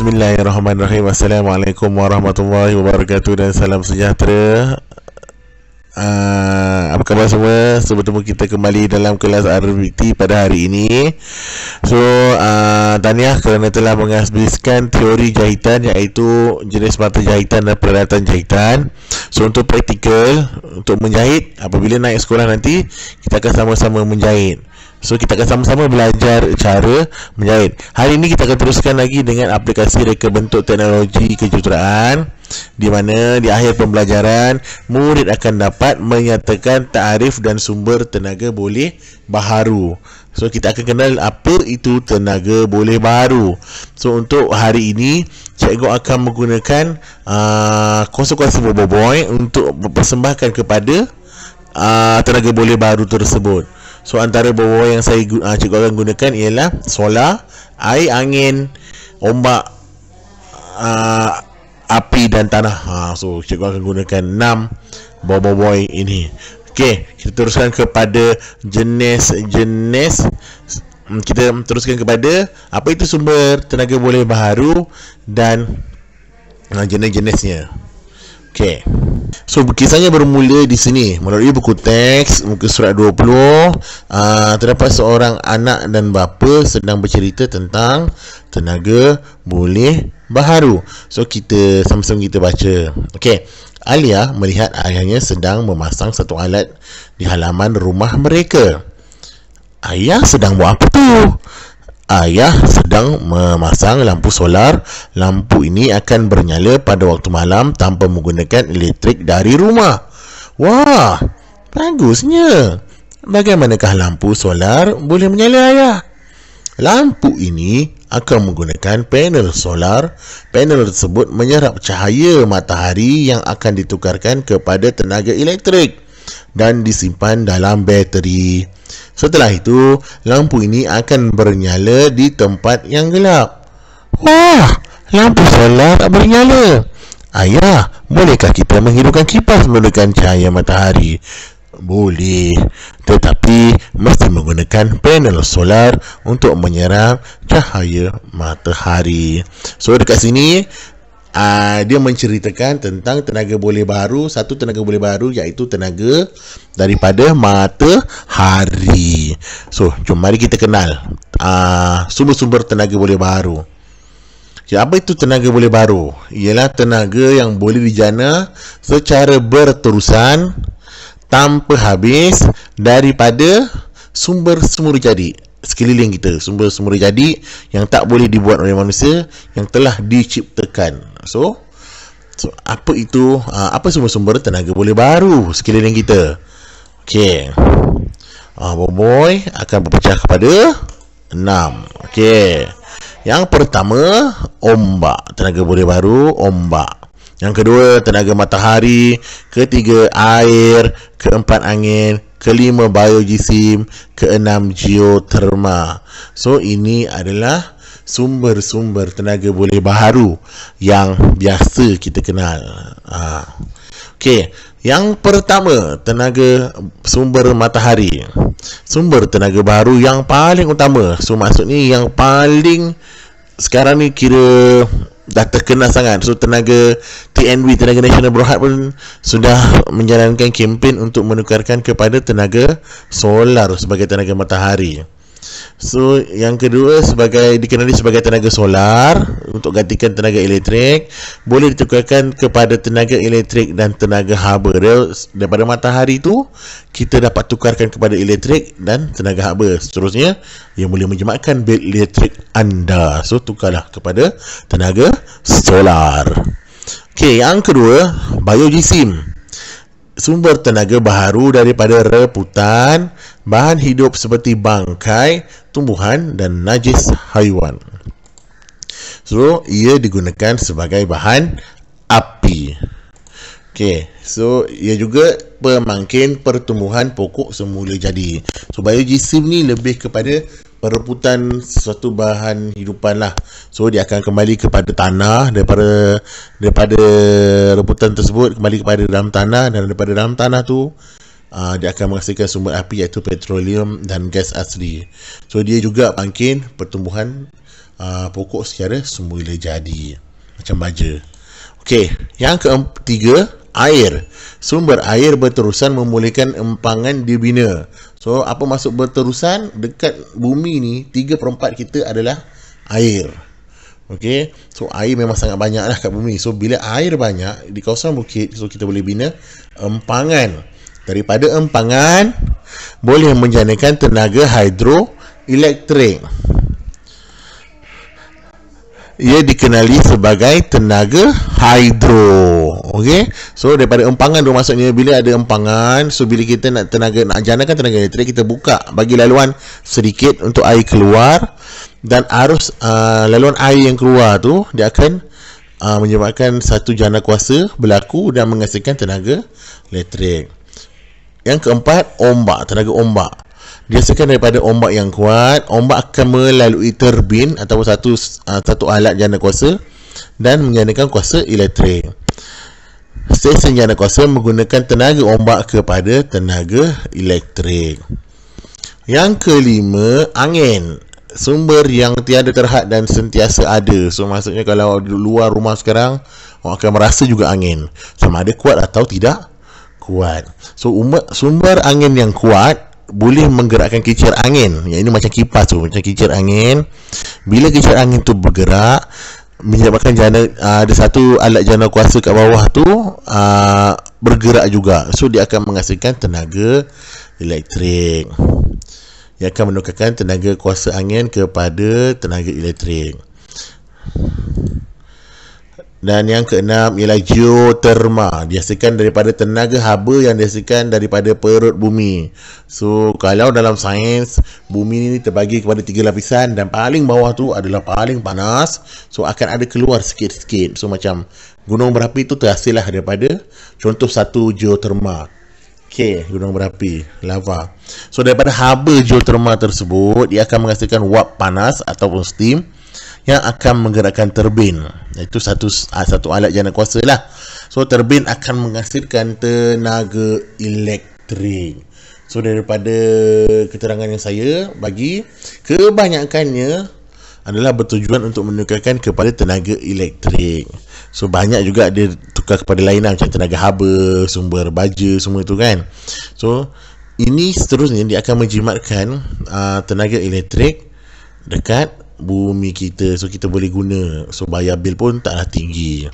Bismillahirrahmanirrahim. Assalamualaikum warahmatullahi wabarakatuh Dan salam sejahtera. Uh, Apa khabar semua? So bertemu kita kembali dalam kelas RBT pada hari ini. So uh, Tahniah kerana telah menghabiskan teori jahitan Iaitu jenis mata jahitan dan peralatan jahitan. So untuk praktikal Untuk menjahit Apabila naik sekolah nanti Kita akan sama-sama menjahit So kita akan sama-sama belajar cara menjahit. Hari ini kita akan teruskan lagi dengan aplikasi reka bentuk teknologi kejuruteraan Di mana di akhir pembelajaran Murid akan dapat menyatakan tarif dan sumber tenaga boleh baharu. So kita akan kenal apa itu tenaga boleh baharu. So untuk hari ini Cikgu akan menggunakan uh, konsekuensi boboiboy Untuk mempersembahkan kepada uh, tenaga boleh baharu tersebut So antara bawa yang saya uh, cikgu akan gunakan ialah solar, air, angin, ombak, uh, api dan tanah. Ha, so cikgu akan gunakan 6 bawa-bawa ini. Okey, kita teruskan kepada jenis-jenis hmm, kita teruskan kepada apa itu sumber tenaga boleh baharu dan uh, jenis-jenisnya. Okey. So kisahnya bermula di sini. Melalui buku teks Muka surat 20 uh, Terdapat seorang anak dan bapa Sedang bercerita tentang Tenaga boleh baharu. So kita sama-sama kita baca. Okay. Alia melihat ayahnya sedang memasang satu alat Di halaman rumah mereka. Ayah sedang buat apa tu? Ayah sedang memasang lampu solar. Lampu ini akan bernyala pada waktu malam tanpa menggunakan elektrik dari rumah. Wah, bagusnya. Bagaimanakah lampu solar boleh menyala ayah? Lampu ini akan menggunakan panel solar. Panel tersebut menyerap cahaya matahari yang akan ditukarkan kepada tenaga elektrik dan disimpan dalam bateri. Setelah itu, lampu ini akan bernyala di tempat yang gelap. Wah, lampu solar bernyala. Ayah, bolehkah kita menghidupkan kipas menggunakan cahaya matahari? Boleh, tetapi mesti menggunakan panel solar untuk menyerap cahaya matahari. So dekat sini uh, dia menceritakan tentang tenaga boleh baru satu tenaga boleh baru iaitu tenaga daripada matahari. So jom mari kita kenal uh, sumber-sumber tenaga boleh baru. Okay, apa itu tenaga boleh baru? Ialah tenaga yang boleh dijana secara berterusan tanpa habis daripada sumber-sumber jadi sekeliling kita. Sumber-sumber jadi yang tak boleh dibuat oleh manusia yang telah diciptakan. So so apa itu uh, apa sumber-sumber tenaga boleh baru sekeliling kita? Okey. Uh, boy akan berpecah kepada 6 okey. Yang pertama ombak. Tenaga boleh baru ombak. Yang kedua tenaga matahari. Ketiga air. Keempat angin kelima biojisim, keenam geoterma. So ini adalah sumber-sumber tenaga boleh baharu yang biasa kita kenal. Ha. Okey, yang pertama tenaga sumber matahari. Sumber tenaga baru yang paling utama. So maksudnya yang paling sekarang ni kira dah terkenal sangat. So tenaga TNB Tenaga Nasional Berhad pun sudah menjalankan kempen untuk menukarkan kepada tenaga solar sebagai tenaga matahari So yang kedua sebagai dikenali sebagai tenaga solar untuk gantikan tenaga elektrik boleh ditukarkan kepada tenaga elektrik dan tenaga haba. Daripada matahari itu kita dapat tukarkan kepada elektrik dan tenaga haba. Seterusnya yang boleh menjematkan bil elektrik anda. So tukarlah kepada tenaga solar. Okey yang kedua biojisim sumber tenaga baharu daripada reputan bahan hidup seperti bangkai, tumbuhan dan najis haiwan. So, ia digunakan sebagai bahan api. Okay, so ia juga pemangkin pertumbuhan pokok semula jadi. So, biojisim ni lebih kepada pereputan sesuatu bahan hidupan lah. So, dia akan kembali kepada tanah daripada daripada reputan tersebut kembali kepada dalam tanah dan daripada dalam tanah tu uh, dia akan menghasilkan sumber api iaitu petroleum dan gas asli. So dia juga bangkit pertumbuhan uh, pokok secara semula jadi macam baja. Okey, yang ketiga air. Sumber air berterusan memulihkan empangan dibina. So apa maksud berterusan? Dekat bumi ni 3 per 4 kita adalah air. Okey. So air memang sangat banyak lah kat bumi. So bila air banyak di kawasan bukit so kita boleh bina empangan daripada empangan boleh menjanakan tenaga hidroelektrik. Ia dikenali sebagai tenaga hidro. Okey. So daripada empangan tu maksudnya bila ada empangan, so bila kita nak tenaga nak janakan tenaga elektrik kita buka bagi laluan sedikit untuk air keluar dan arus uh, laluan air yang keluar tu dia akan uh, menyebabkan satu jana kuasa berlaku dan menghasilkan tenaga elektrik. Yang keempat, ombak, tenaga ombak. Dihasilkan daripada ombak yang kuat, ombak akan melalui turbin atau satu uh, satu alat jana kuasa dan menjanakan kuasa elektrik. Stesen jana kuasa menggunakan tenaga ombak kepada tenaga elektrik. Yang kelima, angin. Sumber yang tiada terhad dan sentiasa ada. So maksudnya kalau di luar rumah sekarang, orang akan merasa juga angin. Sama ada kuat atau tidak kuat. So umat, sumber angin yang kuat boleh menggerakkan kicir angin. Yang ini macam kipas tu, macam kicir angin. Bila kicir angin tu bergerak, menyebabkan jana uh, ada satu alat jana kuasa kat bawah tu uh, bergerak juga. So dia akan menghasilkan tenaga elektrik. Ia akan menukarkan tenaga kuasa angin kepada tenaga elektrik. Dan yang keenam ialah geoterma. Dihasilkan daripada tenaga haba yang dihasilkan daripada perut bumi. So, kalau dalam sains, bumi ini terbagi kepada tiga lapisan dan paling bawah tu adalah paling panas. So, akan ada keluar sikit-sikit. So, macam gunung berapi tu terhasil lah daripada contoh satu geoterma. Okay, gunung berapi, lava. So, daripada haba geoterma tersebut, dia akan menghasilkan wap panas ataupun steam yang akan menggerakkan turbin. Itu satu ah, satu alat jana kuasa lah. So turbin akan menghasilkan tenaga elektrik. So daripada keterangan yang saya bagi kebanyakannya adalah bertujuan untuk menukarkan kepada tenaga elektrik. So banyak juga dia tukar kepada lain lah, macam tenaga haba, sumber baja semua itu kan. So ini seterusnya dia akan menjimatkan uh, tenaga elektrik dekat bumi kita so kita boleh guna. So bayar bil pun taklah tinggi